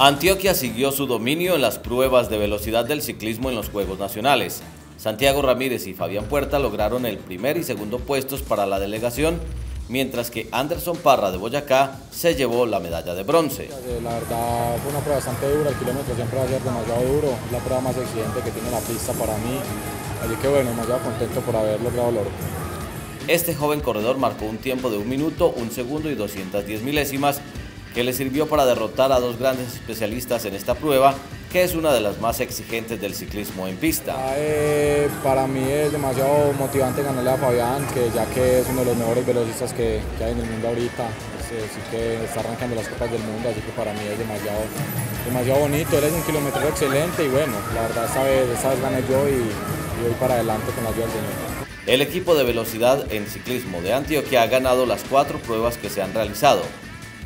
Antioquia siguió su dominio en las pruebas de velocidad del ciclismo en los Juegos Nacionales. Santiago Ramírez y Fabián Puerta lograron el primer y segundo puestos para la delegación, mientras que Anderson Parra de Boyacá se llevó la medalla de bronce. La verdad fue una prueba bastante dura, el kilómetro siempre va a ser demasiado duro, es la prueba más exigente que tiene la pista para mí, así que bueno, demasiado contento por haber logrado el oro. Este joven corredor marcó un tiempo de un minuto, un segundo y 210 milésimas que le sirvió para derrotar a dos grandes especialistas en esta prueba, que es una de las más exigentes del ciclismo en pista. Ah, eh, para mí es demasiado motivante ganarle a Fabián, que ya que es uno de los mejores velocistas que, hay en el mundo ahorita, así que está arrancando las copas del mundo, así que para mí es demasiado, demasiado bonito, él es un kilómetro excelente y bueno, la verdad esta vez, esta vez gané yo y, y voy para adelante con la ayuda del Señor. El equipo de velocidad en ciclismo de Antioquia ha ganado las cuatro pruebas que se han realizado.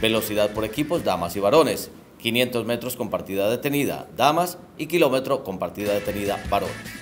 Velocidad por equipos, damas y varones. 500 metros con partida detenida, damas, y kilómetro con partida detenida, varones.